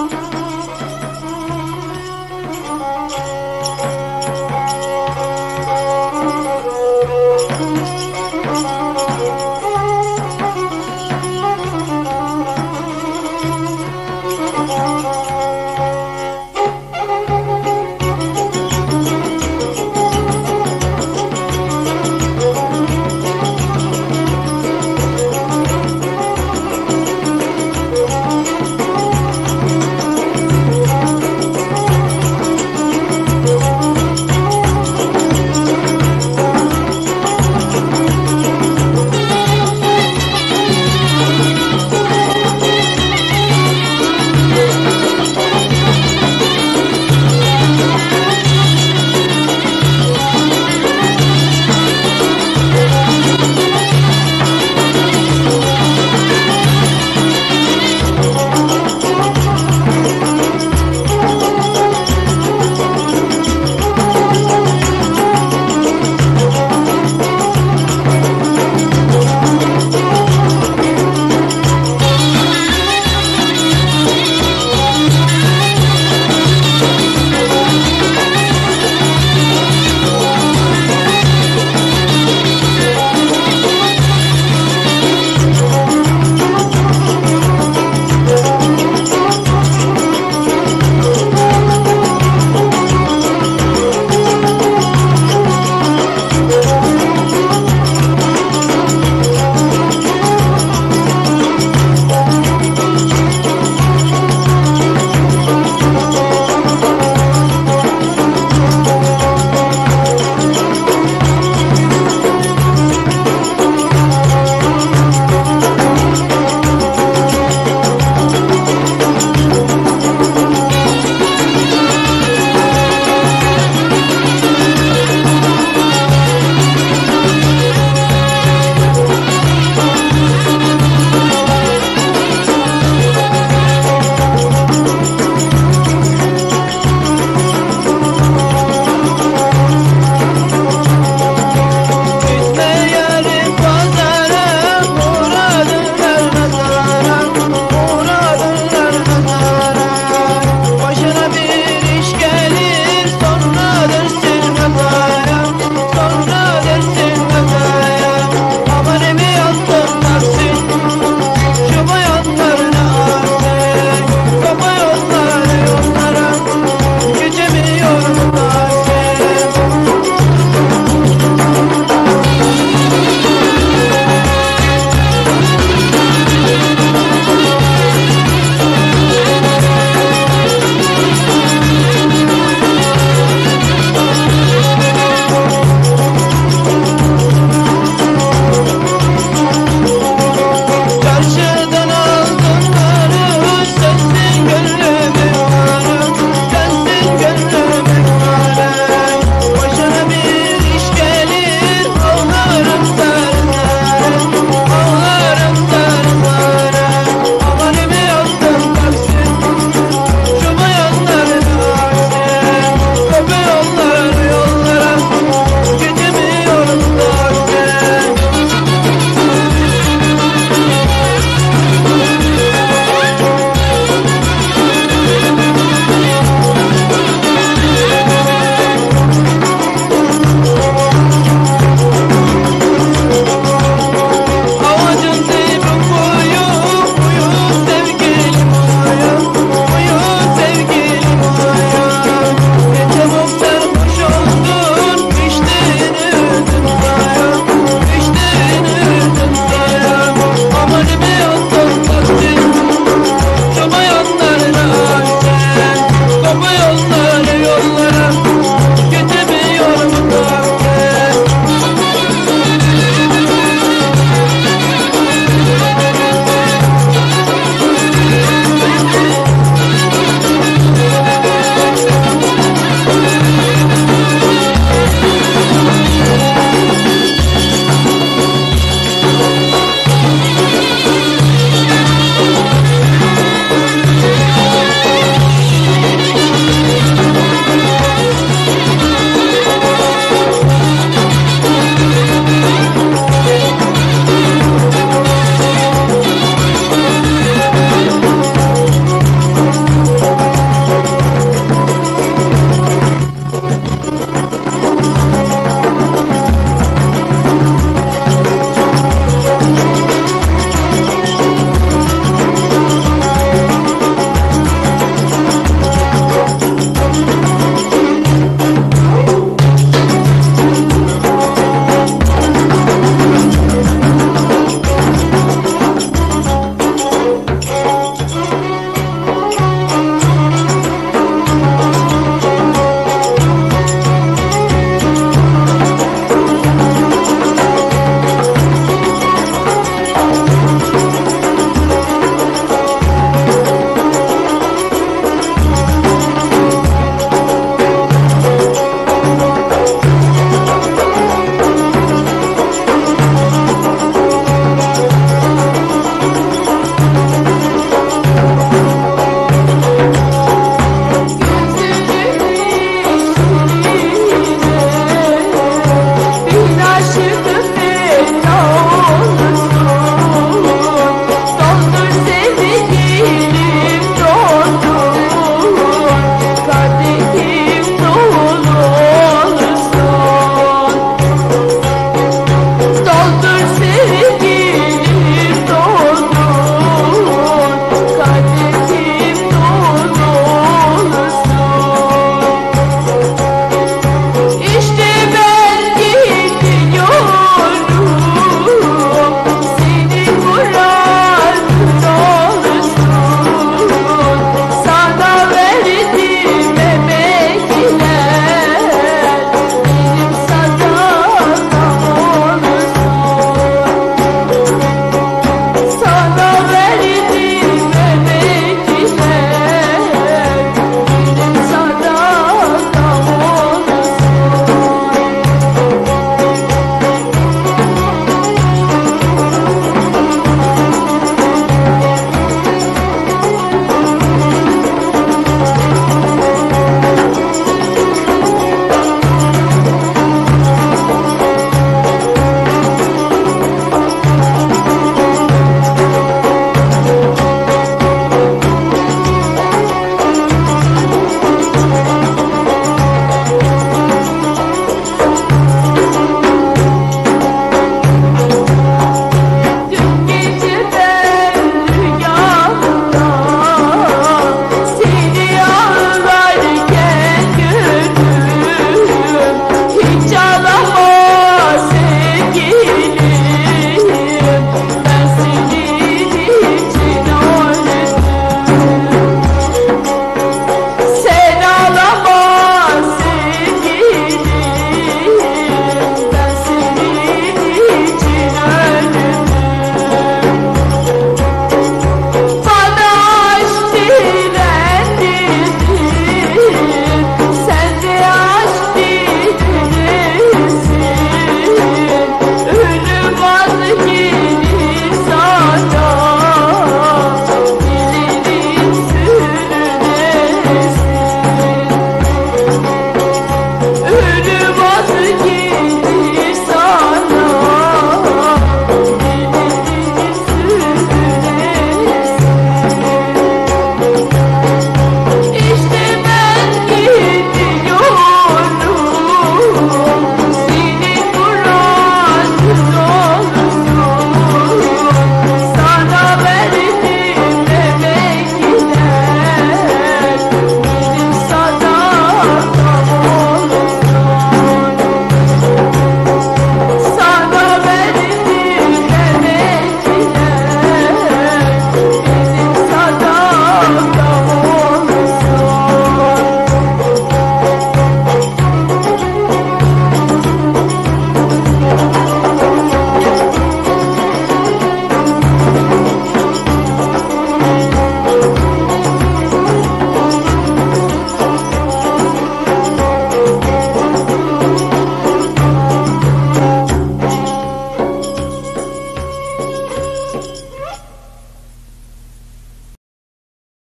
Mm-hmm.